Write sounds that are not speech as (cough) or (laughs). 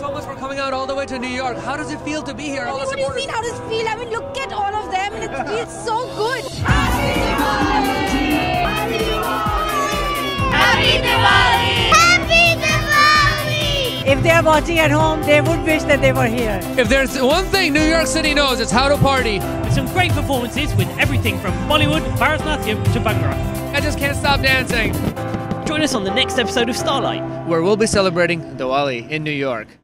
so much for coming out all the way to New York. How does it feel to be here? All the What do you mean? How does it feel? I mean, look at all of them, it (laughs) feels so good. Happy Diwali! Happy Diwali! Happy Diwali! Happy Diwali! If they are watching at home, they would wish that they were here. If there's one thing New York City knows, it's how to party. with some great performances with everything from Bollywood, Bharatanatyam to Bhangra. I just can't stop dancing. Join us on the next episode of Starlight. Where we'll be celebrating Diwali in New York.